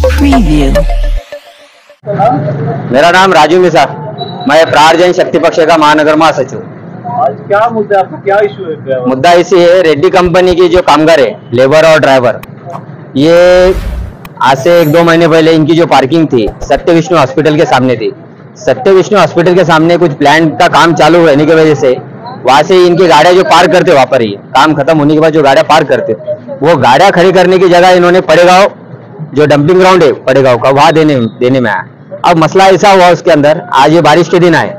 preview. मेरा नाम राजू मिसा। मैं प्रहार जैन शक्ति पक्ष का महानगर महासचिव। आज क्या मुद्दा है? आपका क्या इशू है मुद्दा इसी है रेड्डी कंपनी की जो कामगार है लेबर और ड्राइवर। ये आज से एक दो महीने पहले इनकी जो पार्किंग थी सत्य विष्णु हॉस्पिटल के सामने थी। सत्य विष्णु हॉस्पिटल के सामने कुछ प्लांट का काम चालू रहने की वजह से वहाँ से इनकी गाड़ियाँ जो पार्क करते वहाँ पर ही काम खत्म होने के बाद जो गाड़ियाँ पार्क करते वो गाड़ियाँ खड़ी करने की जगह इन्होंने पड़ेगांव जो डंपिंग ग्राउंड है पड़ेगांव का वहाँ देने देने में आया। अब मसला ऐसा हुआ उसके अंदर, आज ये बारिश के दिन आए,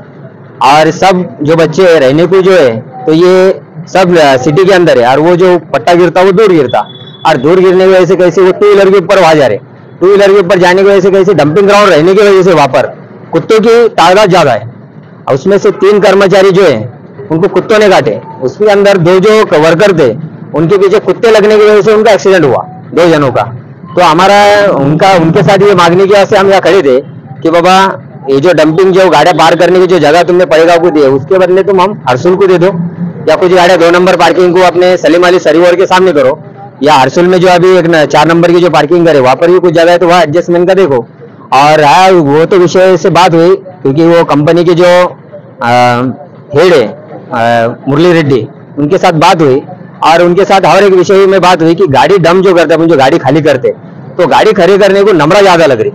और सब जो बच्चे रहने को जो है तो ये सब सिटी के अंदर है, और वो जो पट्टा गिरता, वो दूर गिरता, और दूर गिरने की वजह से कैसे वो टू व्हीलर के ऊपर वहाँ जा रहे टू व्हीलर के ऊपर जाने की वजह से कैसे डंपिंग ग्राउंड रहने की वजह से वहाँ पर कुत्तों की तादाद ज़्यादा है। और उसमें से तीन कर्मचारी जो है, उनको कुत्तों ने काटे। उसके अंदर दो जो वर्कर थे, उनके पीछे कुत्ते लगने की वजह से उनका एक्सीडेंट हुआ, दो जनों का। तो हमारा, उनका, उनके साथ ये मांगने की वजह से हम यहाँ खड़े थे कि बाबा, ये जो डंपिंग जो गाड़ियाँ पार करने की जो जगह तुमने पड़ेगा को दी, उसके बदले तुम हम हरसुल को दे दो। या कुछ गाड़ियाँ, दो नंबर पार्किंग को अपने सलीम अली सरीवर के सामने करो, या हरसुल में जो अभी एक चार नंबर की जो पार्किंग करे, वहाँ पर भी कुछ जगह है तो वहाँ एडजस्टमेंट का देखो। और हाँ वो तो विषय से बात हुई, क्योंकि वो कंपनी की जो हेड है मुरली रेड्डी, उनके साथ बात हुई। और उनके साथ और एक विषय में बात हुई कि गाड़ी डम जो करते जो गाड़ी खाली करते तो गाड़ी खड़ी करने को नंबरा ज़्यादा लग रही।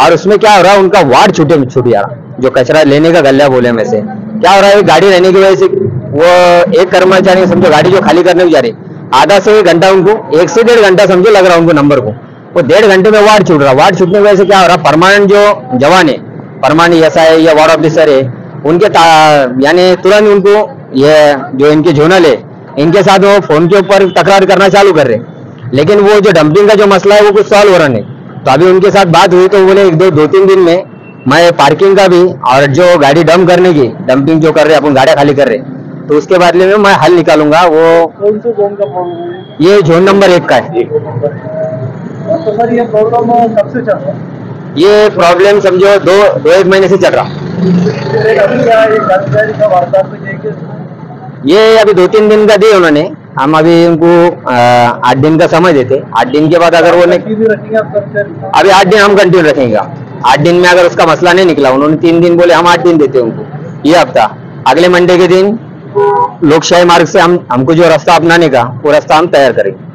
और उसमें क्या हो रहा है, उनका वार्ड छूटे, छूट जा रहा। जो कचरा लेने का गल्ला बोले में से। क्या हो रहा है गाड़ी रहने की वजह से वो एक कर्मचारी समझो गाड़ी जो खाली करने जा रही। आधा से एक घंटा उनको, एक से डेढ़ घंटा समझो लग रहा उनको नंबर को। वो डेढ़ घंटे में वार्ड छूट रहा। वार्ड छूटने की वजह से क्या हो रहा परमानेंट जो जवान है परमानेंट एस है या वार्ड ऑफिसर है, उनके यानी तुरंत उनको ये जो इनके जोनल है इनके साथ वो फ़ोन के ऊपर तकरार करना चालू कर रहे हैं। लेकिन वो जो डंपिंग का जो मसला है वो कुछ सॉल्व हो रहा नहीं। तो अभी उनके साथ बात हुई तो बोले एक दो दो तीन दिन में मैं पार्किंग का भी और जो गाड़ी डंप करने की डंपिंग जो कर रहे हैं अपन गाड़ियाँ खाली कर रहे हैं तो उसके बदले में मैं हल निकालूँगा वो है? ये जोन नंबर एक का है। तो सर ये प्रॉब्लम कब से चल रहा है? ये प्रॉब्लम समझो दो दो एक महीने से चल रहा। ये अभी दो तीन दिन का दिए उन्होंने। हम अभी उनको आठ दिन का समय देते। आठ दिन के बाद अगर वो नहीं रखेंगे अभी आठ दिन हम कंटिन्यू रखेंगे। आठ दिन में अगर उसका मसला नहीं निकला उन्होंने तीन दिन बोले हम आठ दिन देते उनको। ये हफ़्ता। अगले मंडे के दिन लोकशाही मार्ग से हम हमको जो रास्ता अपनाने का वो रास्ता हम तैयार करेंगे।